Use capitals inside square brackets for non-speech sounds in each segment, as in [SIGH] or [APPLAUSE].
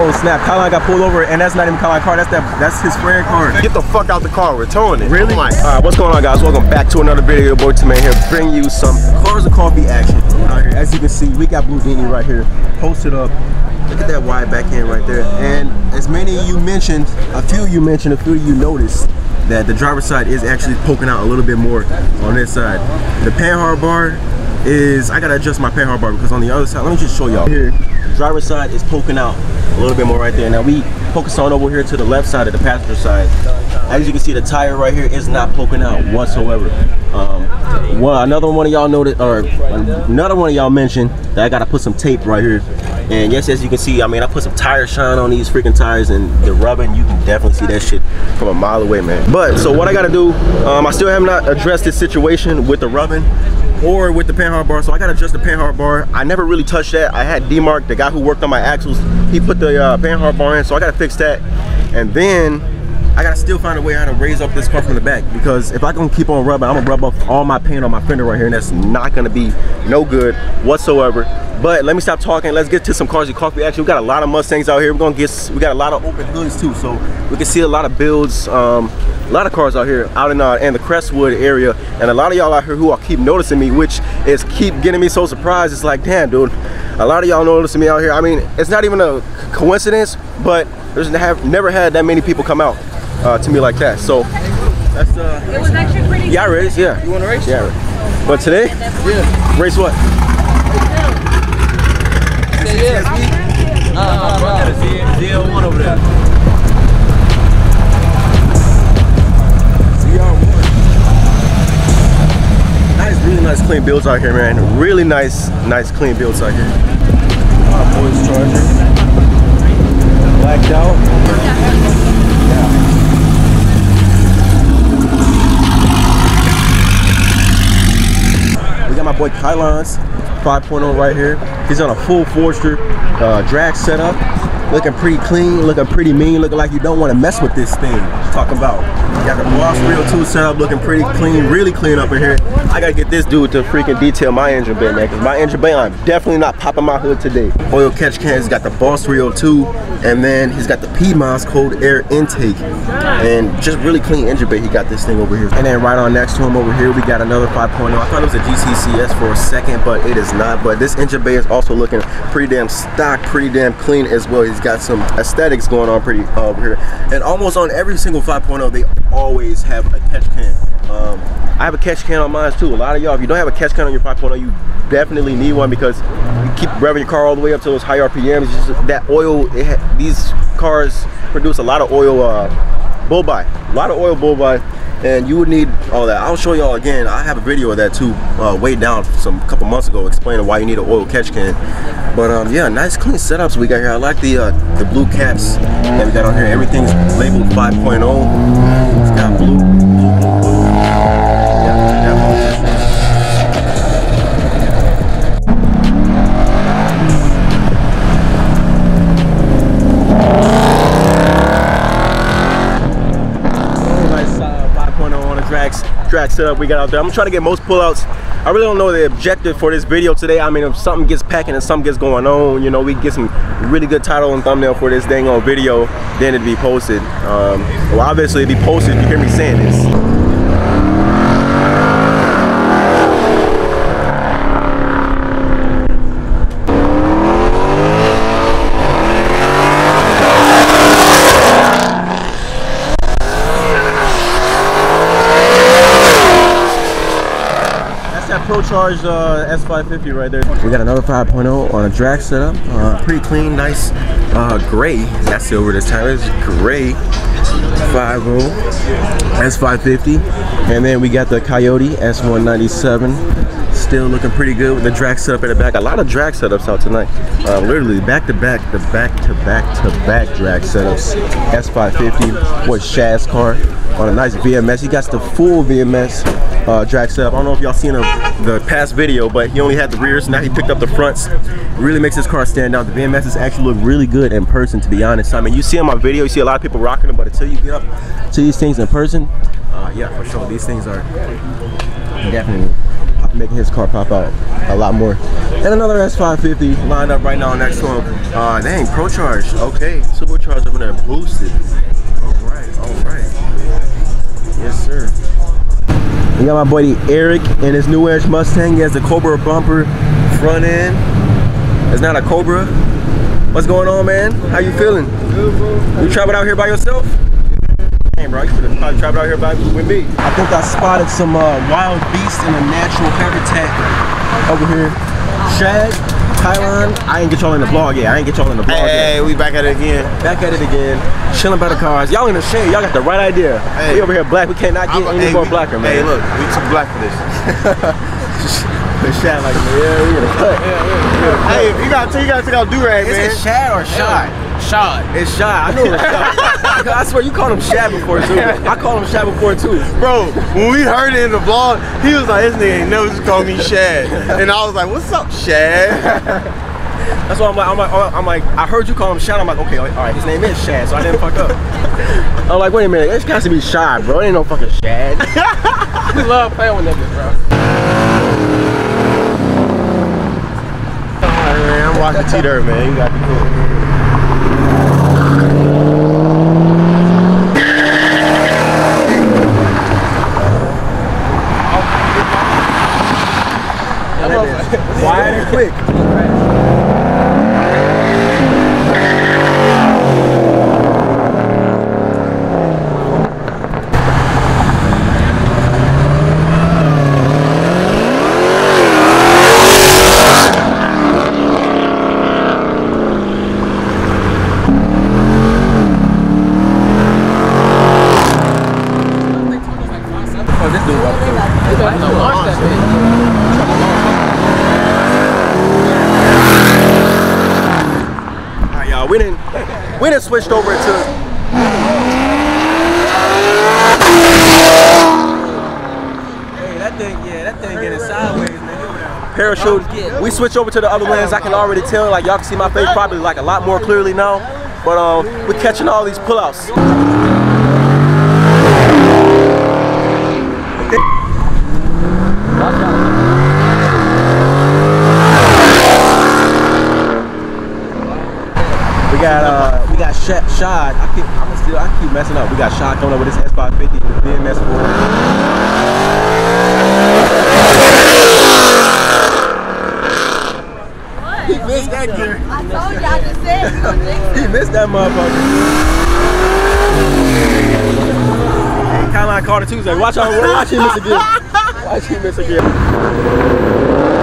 Oh snap! Kylon got pulled over, and that's not even Kylon car. That's that. That's his friend car. Get the fuck out the car. We're towing it. Really? Oh my- All right, what's going on, guys? Welcome back to another video. Your boy T-Man here, bring you some cars and coffee action. Out here, as you can see, we got Bludini right here, posted up. Look at that wide back end right there. And as many of you mentioned, a few of you mentioned, a few of you noticed that the driver's side is actually poking out a little bit more on this side. The panhard bar is, I gotta adjust my panhard bar because on the other side, let me just show y'all. Here, driver's side is poking out a little bit more right there. Now we focus on over here to the left side of the passenger side. As you can see, the tire right here is not poking out whatsoever. Um, one, another one of y'all noticed, or another one of y'all mentioned that I gotta put some tape right here. And yes, as you can see, I mean, I put some tire shine on these freaking tires and the rubbing, you can definitely see that shit from a mile away, man. But, so what I gotta do, um, I still have not addressed this situation with the rubbing or with the panhard bar. So I gotta adjust the panhard bar. I never really touched that. I had D-Mark, the guy who worked on my axles, he put the uh, panhard bar in, so I gotta fix that. And then I gotta still find a way how to raise up this car from the back because if I gonna keep on rubbing, I'm gonna rub off all my paint on my fender right here and that's not gonna be no good whatsoever. But let me stop talking. Let's get to some cars and coffee action. We got a lot of Mustangs out here. We're gonna get, we got a lot of open hoods too. So we can see a lot of builds, um, a lot of cars out here out in, uh, in the Crestwood area. And a lot of y'all out here who are keep noticing me, which is keep getting me so surprised. It's like, damn, dude, a lot of y'all noticing me out here. I mean, it's not even a coincidence, but there's never had that many people come out uh, to me like that. So that's uh, It was actually pretty yeah, I race. Yeah, you want to race? Yeah. Race. But today, yeah, race what? ZL1 over there. Nice, really nice clean builds out here, man. Really nice, nice clean builds out here. Uh, boys Charger. Blacked out. Yeah. We got my boy Kylon's 5.0 right here. He's on a full Forgestar uh, drag setup. Looking pretty clean, looking pretty mean, looking like you don't want to mess with this thing. Talk about. Got the Boss Real 2 set up looking pretty clean, really clean up in here. I gotta get this dude to freaking detail my engine bay, man, because my engine bay, I'm definitely not popping my hood today. Oil catch can, he's got the Boss Real 2, and then he's got the PMAS cold air intake. And just really clean engine bay, he got this thing over here. And then right on next to him over here, we got another 5.0. I thought it was a GCCS for a second, but it is not. But this engine bay is also looking pretty damn stock, pretty damn clean as well. He's got some aesthetics going on pretty uh, over here. And almost on every single 5.0, they always have a catch can. Um, I have a catch can on mine too. A lot of y'all, if you don't have a catch can on your 5.0, you definitely need one because you keep revving your car all the way up to those high RPMs. It's just that oil, these cars produce a lot of oil uh, blow by, a lot of oil blow by, and you would need all that. I'll show y'all again. I have a video of that too, uh, way down some couple months ago, explaining why you need an oil catch can. But um, yeah, nice clean setups we got here. I like the uh, the blue caps that we got on here. Everything's labeled 5.0. It's got blue, blue, blue, blue. Drag setup we got out there. I'm trying to get most pullouts. I really don't know the objective for this video today. I mean, if something gets packing and something gets going on, you know, we get some really good title and thumbnail for this dang on video, then it'd be posted. Um, well, obviously it'd be posted you hear me saying this. That's Charge uh, S550 right there. We got another 5.0 on a drag setup. Uh, pretty clean, nice uh, gray. Not silver this time, it's gray 5.0 S550. And then we got the Coyote S197. Still looking pretty good with the drag setup in the back. A lot of drag setups out tonight. Uh, literally back to back, the back to back to back drag setups. S550 was Shaz's car on a nice VMS. He got the full VMS uh, drag setup. I don't know if y'all seen the, the past video, but he only had the rears. Now he picked up the fronts. Really makes his car stand out. The VMSs actually look really good in person, to be honest. I mean, you see on my video, you see a lot of people rocking them, but until you get up to these things in person, uh, yeah, for sure, these things are definitely making his car pop out a lot more. And another S550 lined up right now next to him. Uh, dang, Pro Charge. Okay, supercharged up in there, boosted. All right, all right. Yes, sir. We got my buddy Eric and his new Edge Mustang. He has the Cobra bumper front end. It's not a Cobra. What's going on, man? How you feeling? Good, bro. You traveled out here by yourself? Hey, bro, you should have probably traveled out here by, with me. I think I spotted some uh, wild beast in a natural habitat over here. Shad, Kylon, I ain't get y'all in the vlog yet. I ain't get y'all in the vlog yet. Hey, we back at it again. Back at it again, chilling by the cars. Y'all in the shade, y'all got the right idea. Hey. we over here black, we cannot get I'm- any hey, more we- blacker, man. Hey, look, we too black for this. [LAUGHS] Shad like, yeah, we gonna cut. hey, you gotta, you gotta take out do rag, Is man. it Shad or Shad? Shot. It's Shad. I know it's Shad. [LAUGHS] [LAUGHS] I swear you called him Shad before too. I called him Shad before too. Bro, when we heard it in the vlog, he was like, this nigga ain't never just called me Shad. And I was like, what's up, Shad? [LAUGHS] That's why I'm like, I'm like, I'm like, I heard you call him Shad. I'm like, okay, all right, his name is Shad, so I didn't fuck up. [LAUGHS] I'm like, wait a minute, this has to be Shad, bro. It ain't no fucking Shad. We love playing with niggas, bro. Alright, man, I'm watching T-Dirt, man. You got the cool. Quiet and quick. Oh, this dude about to- You better not launch that bitch. All right, y'all. We didn't we didn't switched over to. Hey, that thing, yeah, that thing getting sideways, man. Parachute. We switch over to the other lens. I can already tell, like y'all can see my face probably like a lot more clearly now. But um, we're catching all these pullouts. [LAUGHS] We got uh, we got Shad. Shad. I keep, I'm still, I keep messing up. We got Shad coming up with his S550, the BMS 4. He missed that gear. I told you, I just said gonna jinx [LAUGHS] it. He missed that motherfucker. Hey, Caroline called it Tuesday. Watch out, watch him miss again. [LAUGHS] Watch him miss again.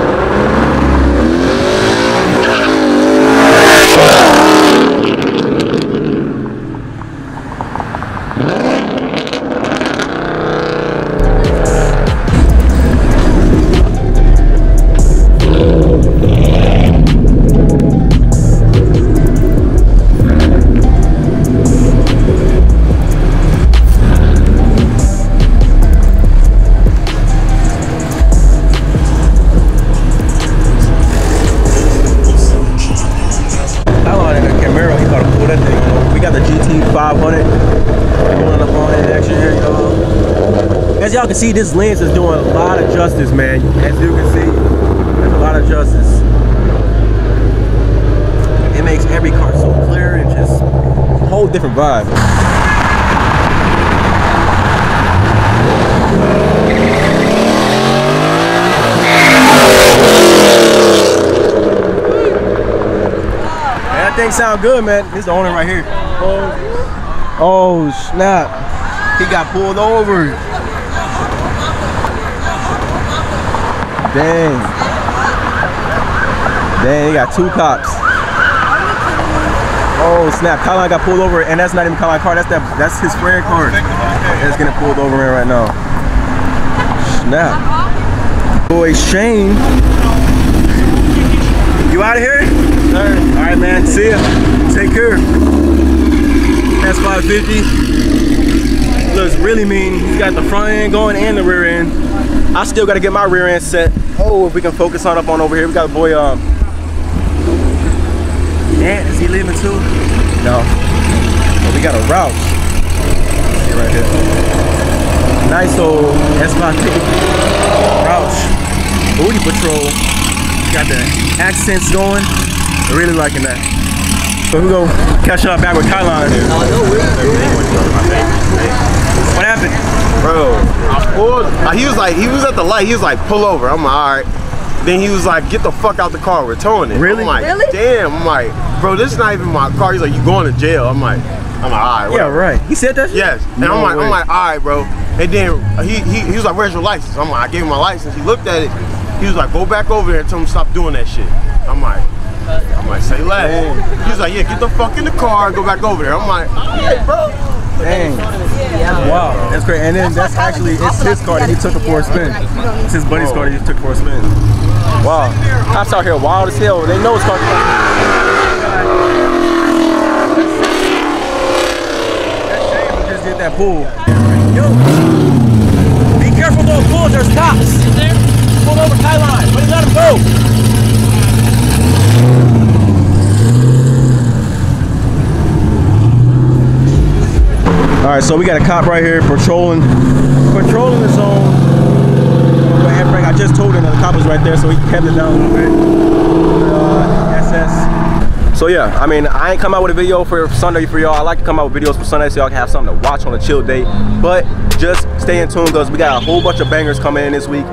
Y'all. Can see, this lens is doing a lot of justice, man. As you can see, there's a lot of justice. It makes every car so clear and just a whole different vibe. That thing sound good, man. This the owner right here. Oh, oh snap! He got pulled over. Dang. Dang, he got two cops. Oh snap! Colin got pulled over, and that's not even Colin's car. That's that. That's his friend car. That's getting pulled over in right now. Snap. Boy Shane. You out of here? Sir. All right, man. See ya. Take care. That's 550. Looks really mean. He's got the front end going and the rear end. I still got to get my rear end set. Oh, if we can focus on up on over here. We got a boy. Um. Dan, is he leaving too? No. But we got a route. See right here. Nice old S550 Roush. Booty Patrol. Got the accents going. Really liking that. So we go catch up back with Kylon here. What happened? Bro, I pulled. uh, He was like, he was at the light. He was like, pull over. I'm like, all right. Then he was like, get the fuck out the car. We're towing it. Really? I'm like, Really? damn. I'm like, bro, this is not even my car. He's like, you going to jail? I'm like, I'm like, all right. Yeah, right. He said that shit? Yes. And No I'm like, way. I'm like, all right, bro. And then he, he he was like, where's your license? I'm like, I gave him my license. He looked at it. He was like, go back over there and tell him to stop doing that shit. I'm like, I'm like, say less. He was like, yeah, get the fuck in the car and go back over there. I'm like, all right, bro. Dang. Wow, that's great. And then that's actually it's his car that he took it for a spin. It's his buddy's car that he took for a spin. Wow. Cops out here wild as hell. They know it's car. Just did that pull. Yo, be careful those bulls. There's cops. Pull over Kylon. Let him let him go. All right, so we got a cop right here patrolling, patrolling the zone. I just told him that the cop was right there, so he kept it down a little bit. Uh, SS. So yeah, I mean, I ain't come out with a video for Sunday for y'all. I like to come out with videos for Sunday so y'all can have something to watch on a chill day. But just stay in tune because we got a whole bunch of bangers coming in this week.